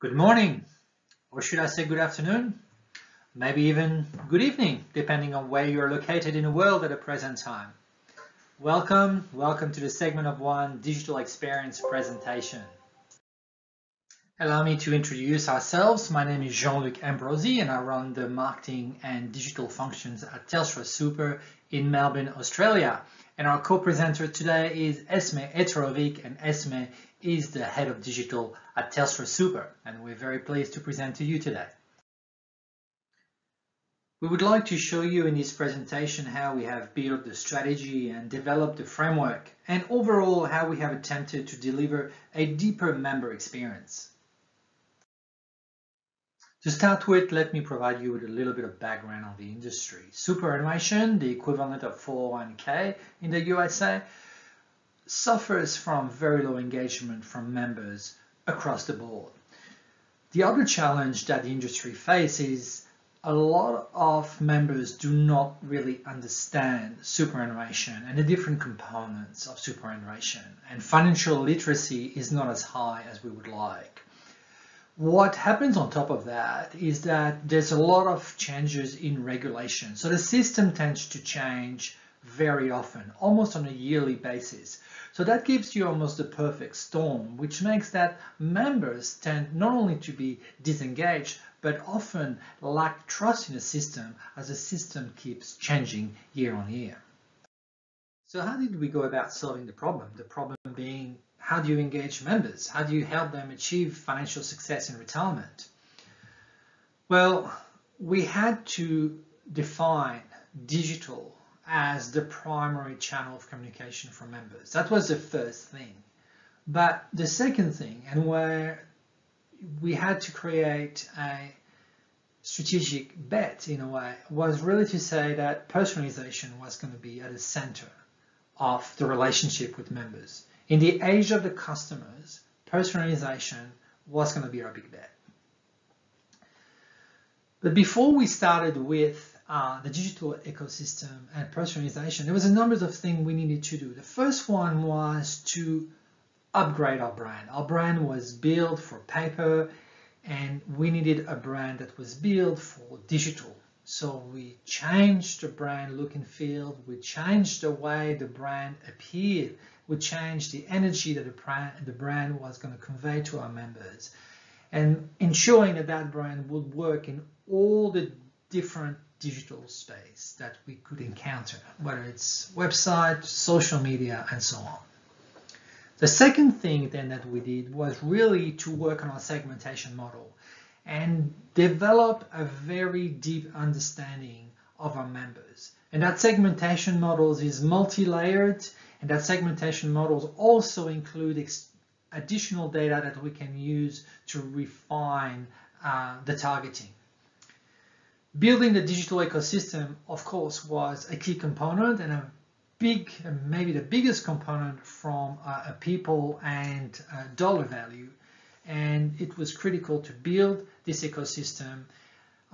Good morning, or should I say good afternoon? Maybe even good evening, depending on where you're located in the world at the present time. Welcome, welcome to the segment of one digital experience presentation. Allow me to introduce ourselves. My name is Jean-Luc Ambrosi and I run the marketing and digital functions at Telstra Super in Melbourne, Australia. And our co-presenter today is Esme Eterovic and Esme is the head of digital at Telstra Super, and we're very pleased to present to you today. We would like to show you in this presentation how we have built the strategy and developed the framework, and overall how we have attempted to deliver a deeper member experience. To start with, let me provide you with a little bit of background on the industry. Superannuation, the equivalent of 401k in the USA, suffers from very low engagement from members across the board. The other challenge that the industry faces a lot of members do not really understand superannuation and the different components of superannuation and financial literacy is not as high as we would like. What happens on top of that is that there's a lot of changes in regulation. So the system tends to change very often, almost on a yearly basis. So that gives you almost the perfect storm, which makes that members tend not only to be disengaged, but often lack trust in the system as the system keeps changing year on year. So how did we go about solving the problem? The problem being, how do you engage members? How do you help them achieve financial success in retirement? Well, we had to define digital as the primary channel of communication for members. That was the first thing. But the second thing, and where we had to create a strategic bet in a way, was really to say that personalization was going to be at the center of the relationship with members. In the age of the customers, personalization was going to be our big bet. But before we started with uh, the digital ecosystem and personalization, there was a number of things we needed to do. The first one was to upgrade our brand. Our brand was built for paper and we needed a brand that was built for digital. So we changed the brand look and feel, we changed the way the brand appeared, we changed the energy that the brand, was going to convey to our members and ensuring that that brand would work in all the different digital space that we could encounter, whether it's website, social media, and so on. The second thing then that we did was really to work on our segmentation model and develop a very deep understanding of our members. And that segmentation models is multi-layered and that segmentation models also include additional data that we can use to refine uh, the targeting. Building the digital ecosystem, of course, was a key component and a big, maybe the biggest component from a people and dollar value. And it was critical to build this ecosystem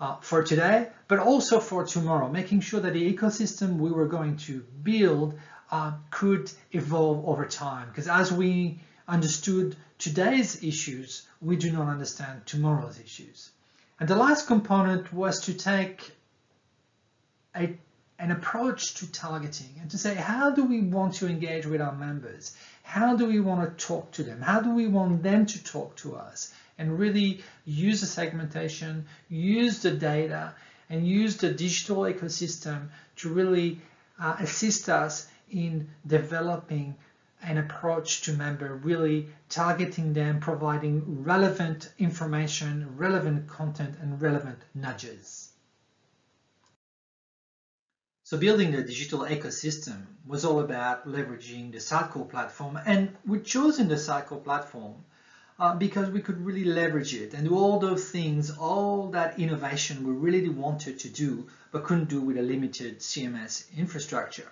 uh, for today, but also for tomorrow, making sure that the ecosystem we were going to build uh, could evolve over time. Because as we understood today's issues, we do not understand tomorrow's issues. And the last component was to take a, an approach to targeting and to say, how do we want to engage with our members? How do we want to talk to them? How do we want them to talk to us? And really use the segmentation, use the data, and use the digital ecosystem to really uh, assist us in developing an approach to member, really targeting them, providing relevant information, relevant content, and relevant nudges. So building the digital ecosystem was all about leveraging the Sitecore platform, and we chosen the Sitecore platform uh, because we could really leverage it and do all those things, all that innovation we really wanted to do, but couldn't do with a limited CMS infrastructure.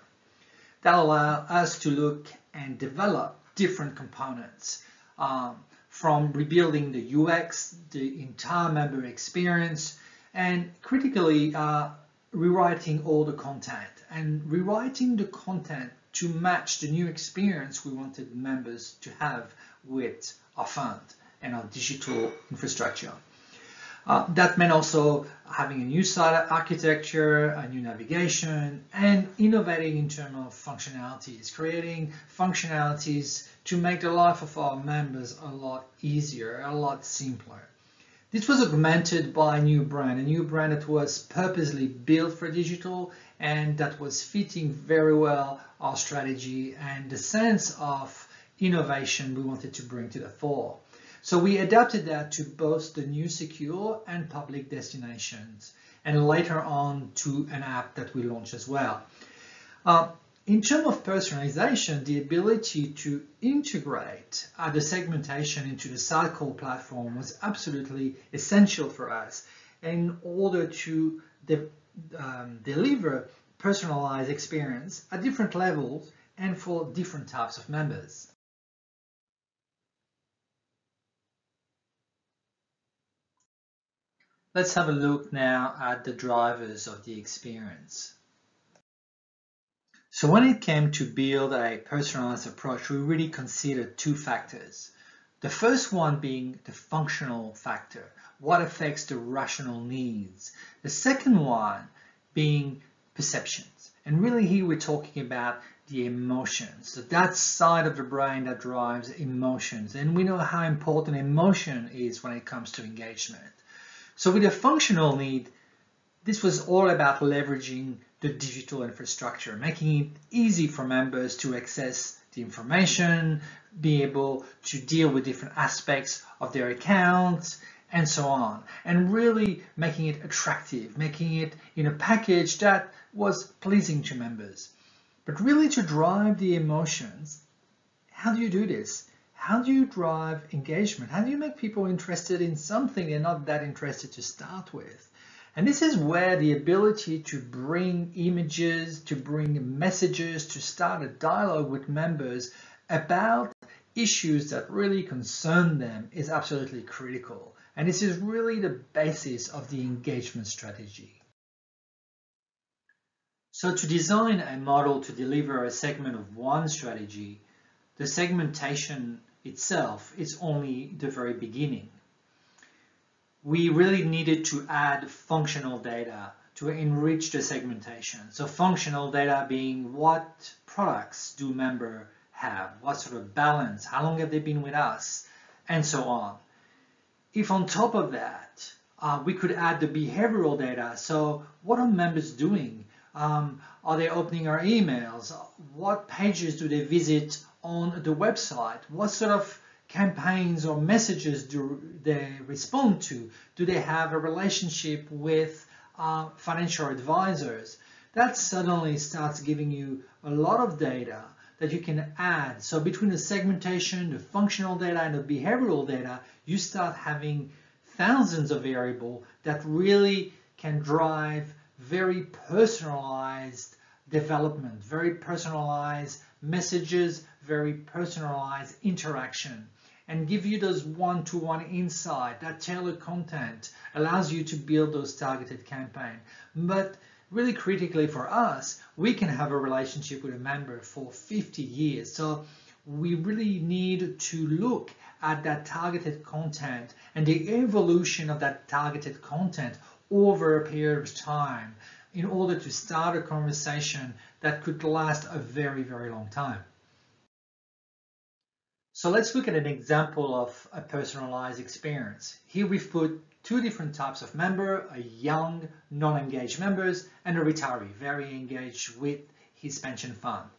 That allowed us to look and develop different components um, from rebuilding the UX, the entire member experience, and critically uh, rewriting all the content and rewriting the content to match the new experience we wanted members to have with our fund. and our digital infrastructure. Uh, that meant also having a new site architecture, a new navigation, and innovating in terms of functionalities, creating functionalities to make the life of our members a lot easier, a lot simpler. This was augmented by a new brand, a new brand that was purposely built for digital and that was fitting very well our strategy and the sense of innovation we wanted to bring to the fore. So we adapted that to both the new secure and public destinations, and later on to an app that we launched as well. Uh, in terms of personalization, the ability to integrate uh, the segmentation into the Sitecore platform was absolutely essential for us in order to de um, deliver personalized experience at different levels and for different types of members. Let's have a look now at the drivers of the experience. So when it came to build a personalized approach, we really considered two factors. The first one being the functional factor, what affects the rational needs. The second one being perceptions. And really here we're talking about the emotions. So that side of the brain that drives emotions. And we know how important emotion is when it comes to engagement. So with a functional need, this was all about leveraging the digital infrastructure, making it easy for members to access the information, be able to deal with different aspects of their accounts, and so on. And really making it attractive, making it in a package that was pleasing to members. But really to drive the emotions, how do you do this? How do you drive engagement? How do you make people interested in something they're not that interested to start with? And this is where the ability to bring images, to bring messages, to start a dialogue with members about issues that really concern them is absolutely critical. And this is really the basis of the engagement strategy. So to design a model to deliver a segment of one strategy, the segmentation itself is only the very beginning. We really needed to add functional data to enrich the segmentation. So functional data being what products do member have, what sort of balance, how long have they been with us, and so on. If on top of that, uh, we could add the behavioral data. So what are members doing? Um, are they opening our emails? What pages do they visit on the website? What sort of campaigns or messages do they respond to? Do they have a relationship with uh, financial advisors? That suddenly starts giving you a lot of data that you can add. So between the segmentation, the functional data, and the behavioral data, you start having thousands of variables that really can drive very personalized development, very personalized messages, very personalized interaction and give you those one-to-one -one insight, that tailored content allows you to build those targeted campaigns. But really critically for us, we can have a relationship with a member for 50 years. So we really need to look at that targeted content and the evolution of that targeted content over a period of time in order to start a conversation that could last a very, very long time. So let's look at an example of a personalized experience. Here we've put two different types of member, a young, non-engaged members, and a retiree, very engaged with his pension fund.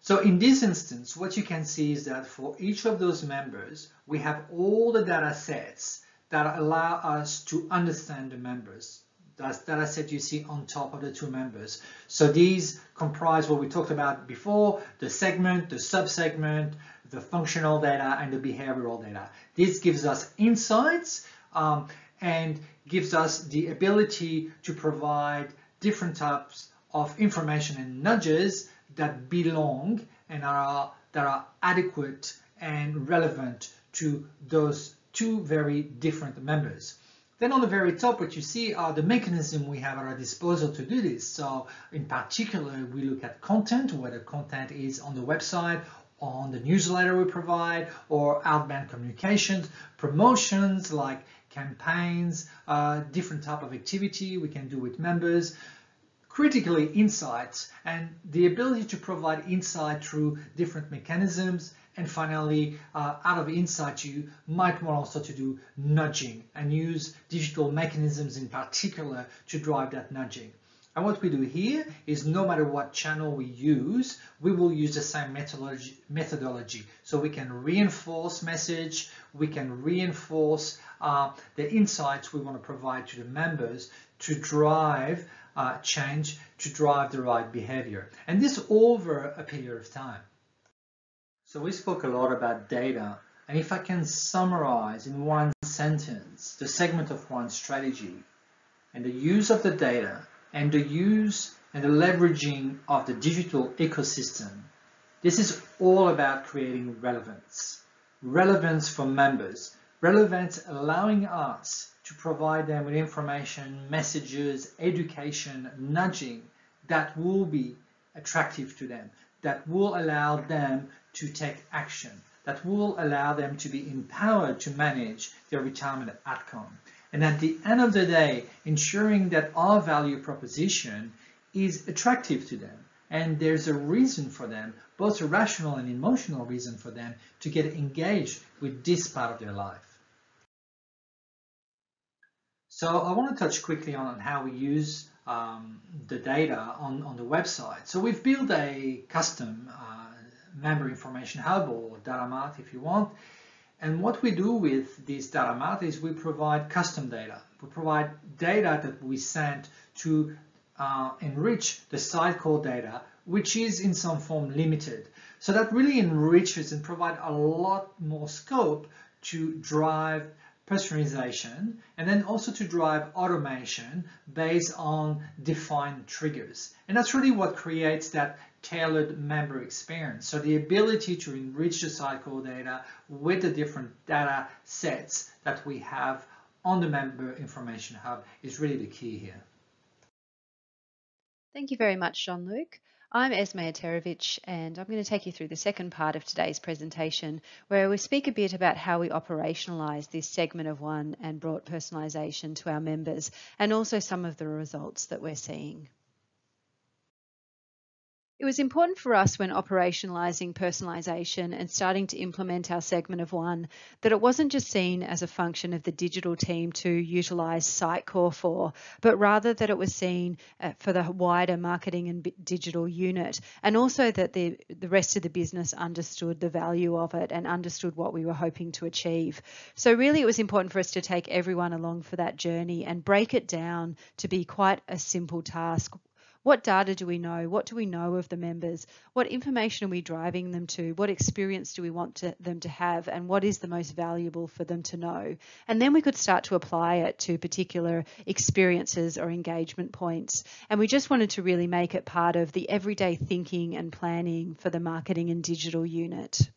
So in this instance, what you can see is that for each of those members, we have all the data sets that allow us to understand the members. That's data set you see on top of the two members. So these comprise what we talked about before, the segment, the subsegment, the functional data, and the behavioral data. This gives us insights um, and gives us the ability to provide different types of information and nudges that belong and are that are adequate and relevant to those two very different members. Then on the very top, what you see are the mechanism we have at our disposal to do this. So in particular, we look at content, whether content is on the website on the newsletter we provide or outbound communications, promotions like campaigns, uh, different type of activity we can do with members, critically insights and the ability to provide insight through different mechanisms and finally uh, out of insight you might want also to do nudging and use digital mechanisms in particular to drive that nudging. And what we do here is no matter what channel we use, we will use the same methodology. methodology. So we can reinforce message, we can reinforce uh, the insights we want to provide to the members to drive uh, change, to drive the right behavior. And this over a period of time. So we spoke a lot about data. And if I can summarize in one sentence the segment of one strategy and the use of the data and the use and the leveraging of the digital ecosystem, this is all about creating relevance. Relevance for members, relevance allowing us to provide them with information, messages, education, nudging that will be attractive to them, that will allow them to take action, that will allow them to be empowered to manage their retirement outcome. And at the end of the day, ensuring that our value proposition is attractive to them. And there's a reason for them, both a rational and emotional reason for them to get engaged with this part of their life. So I want to touch quickly on how we use um, the data on, on the website. So we've built a custom uh, member information hub or data mart if you want. And what we do with this data mart is we provide custom data. We provide data that we send to uh, enrich the Sitecore data, which is in some form limited. So that really enriches and provide a lot more scope to drive personalization and then also to drive automation based on defined triggers. And that's really what creates that tailored member experience. So the ability to enrich the Sitecore data with the different data sets that we have on the member information hub is really the key here. Thank you very much, Jean-Luc. I'm Esme Eterovic and I'm going to take you through the second part of today's presentation where we speak a bit about how we operationalise this segment of one and brought personalisation to our members and also some of the results that we're seeing. It was important for us when operationalizing personalization and starting to implement our segment of one that it wasn't just seen as a function of the digital team to utilize Sitecore for, but rather that it was seen uh, for the wider marketing and digital unit, and also that the, the rest of the business understood the value of it and understood what we were hoping to achieve. So, really, it was important for us to take everyone along for that journey and break it down to be quite a simple task what data do we know? What do we know of the members? What information are we driving them to? What experience do we want to, them to have? And what is the most valuable for them to know? And then we could start to apply it to particular experiences or engagement points. And we just wanted to really make it part of the everyday thinking and planning for the marketing and digital unit.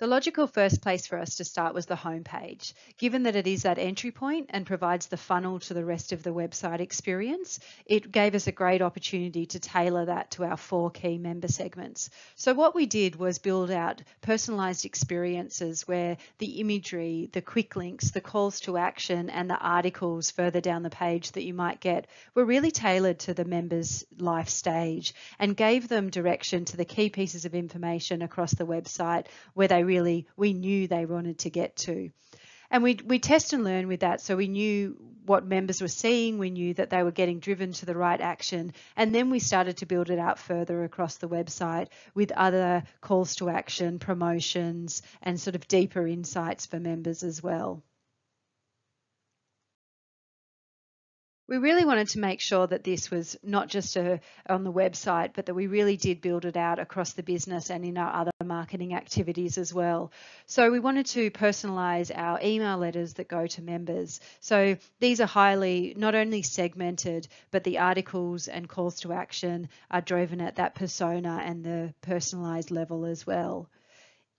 The logical first place for us to start was the homepage. Given that it is that entry point and provides the funnel to the rest of the website experience, it gave us a great opportunity to tailor that to our four key member segments. So what we did was build out personalized experiences where the imagery, the quick links, the calls to action and the articles further down the page that you might get were really tailored to the members' life stage and gave them direction to the key pieces of information across the website where they really we knew they wanted to get to. And we we test and learn with that. So we knew what members were seeing, we knew that they were getting driven to the right action, and then we started to build it out further across the website with other calls to action, promotions, and sort of deeper insights for members as well. We really wanted to make sure that this was not just a, on the website, but that we really did build it out across the business and in our other marketing activities as well. So we wanted to personalize our email letters that go to members. So these are highly not only segmented, but the articles and calls to action are driven at that persona and the personalized level as well.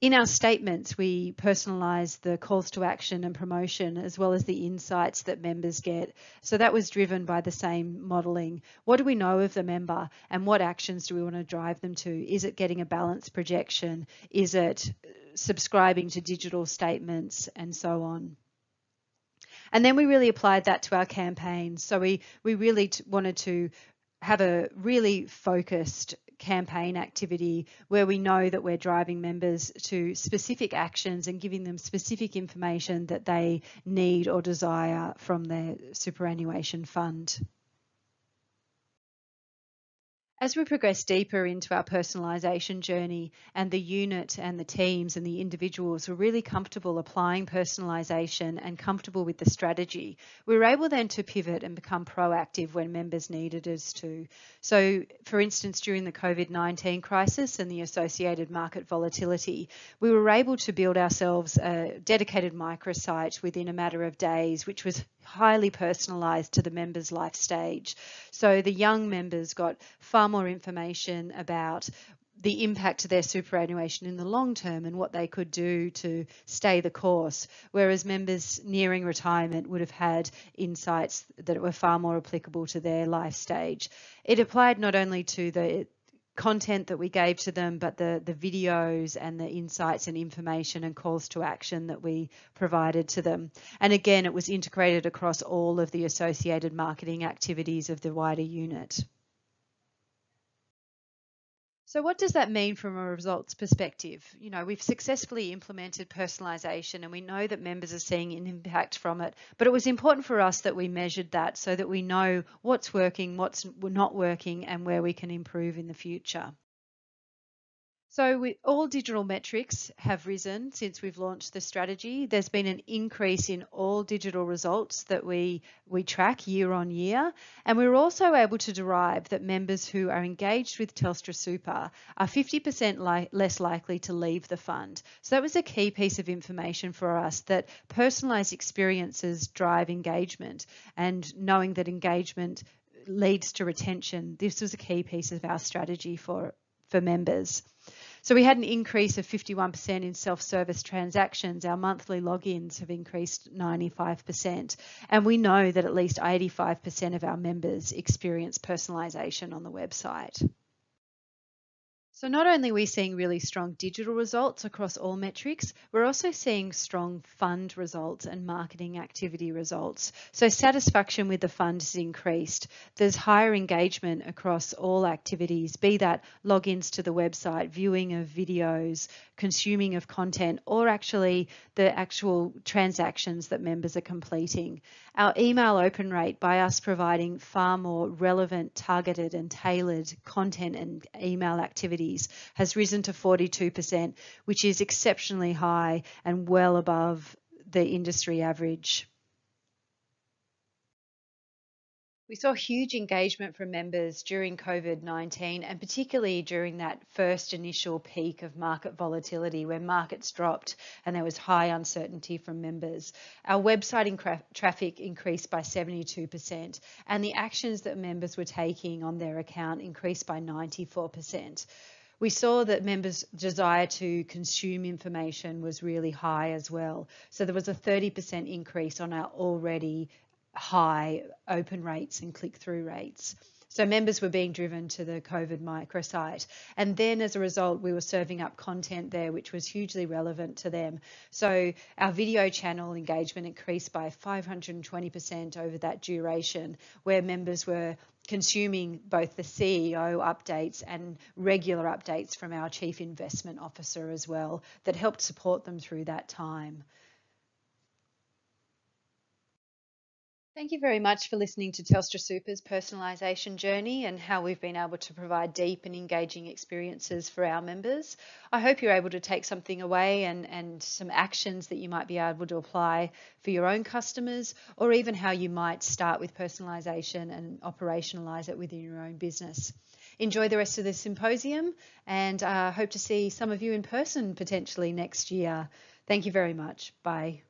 In our statements, we personalise the calls to action and promotion as well as the insights that members get. So that was driven by the same modelling. What do we know of the member and what actions do we want to drive them to? Is it getting a balanced projection? Is it subscribing to digital statements and so on? And then we really applied that to our campaign. So we, we really wanted to have a really focused campaign activity where we know that we're driving members to specific actions and giving them specific information that they need or desire from their superannuation fund. As we progress deeper into our personalisation journey and the unit and the teams and the individuals were really comfortable applying personalisation and comfortable with the strategy, we were able then to pivot and become proactive when members needed us to. So, for instance, during the COVID 19 crisis and the associated market volatility, we were able to build ourselves a dedicated microsite within a matter of days, which was highly personalised to the members' life stage. So the young members got far more information about the impact to their superannuation in the long term and what they could do to stay the course. Whereas members nearing retirement would have had insights that were far more applicable to their life stage. It applied not only to the content that we gave to them, but the, the videos and the insights and information and calls to action that we provided to them. And again, it was integrated across all of the associated marketing activities of the wider unit. So what does that mean from a results perspective? You know, we've successfully implemented personalisation and we know that members are seeing an impact from it, but it was important for us that we measured that so that we know what's working, what's not working and where we can improve in the future. So we, all digital metrics have risen since we've launched the strategy. There's been an increase in all digital results that we, we track year on year. And we're also able to derive that members who are engaged with Telstra Super are 50% li less likely to leave the fund. So that was a key piece of information for us that personalised experiences drive engagement and knowing that engagement leads to retention. This was a key piece of our strategy for, for members. So we had an increase of 51% in self-service transactions. Our monthly logins have increased 95%. And we know that at least 85% of our members experience personalisation on the website. So not only are we seeing really strong digital results across all metrics, we're also seeing strong fund results and marketing activity results. So satisfaction with the fund has increased. There's higher engagement across all activities, be that logins to the website, viewing of videos, consuming of content, or actually the actual transactions that members are completing. Our email open rate by us providing far more relevant, targeted and tailored content and email activities has risen to 42%, which is exceptionally high and well above the industry average. We saw huge engagement from members during COVID 19 and particularly during that first initial peak of market volatility where markets dropped and there was high uncertainty from members. Our website in traffic increased by 72%, and the actions that members were taking on their account increased by 94% we saw that members' desire to consume information was really high as well. So there was a 30% increase on our already high open rates and click through rates. So members were being driven to the COVID microsite. And then as a result, we were serving up content there, which was hugely relevant to them. So our video channel engagement increased by 520% over that duration, where members were consuming both the CEO updates and regular updates from our Chief Investment Officer as well that helped support them through that time. Thank you very much for listening to Telstra Super's personalisation journey and how we've been able to provide deep and engaging experiences for our members. I hope you're able to take something away and, and some actions that you might be able to apply for your own customers or even how you might start with personalisation and operationalise it within your own business. Enjoy the rest of the symposium and uh, hope to see some of you in person potentially next year. Thank you very much. Bye.